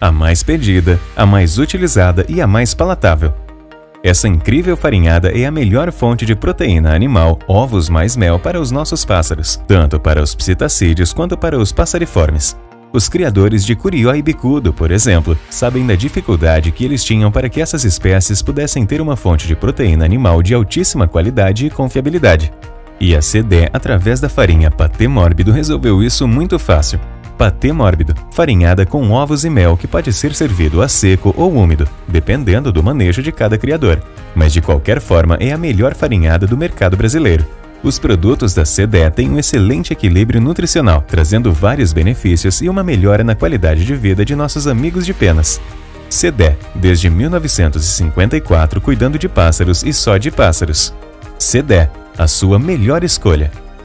a mais pedida, a mais utilizada e a mais palatável. Essa incrível farinhada é a melhor fonte de proteína animal, ovos mais mel para os nossos pássaros, tanto para os psitacídeos quanto para os passariformes. Os criadores de curió e bicudo, por exemplo, sabem da dificuldade que eles tinham para que essas espécies pudessem ter uma fonte de proteína animal de altíssima qualidade e confiabilidade. E a CD, através da farinha patê mórbido, resolveu isso muito fácil. Patê mórbido, farinhada com ovos e mel que pode ser servido a seco ou úmido, dependendo do manejo de cada criador. Mas de qualquer forma é a melhor farinhada do mercado brasileiro. Os produtos da CDE têm um excelente equilíbrio nutricional, trazendo vários benefícios e uma melhora na qualidade de vida de nossos amigos de penas. CDE, desde 1954 cuidando de pássaros e só de pássaros. CDE, a sua melhor escolha.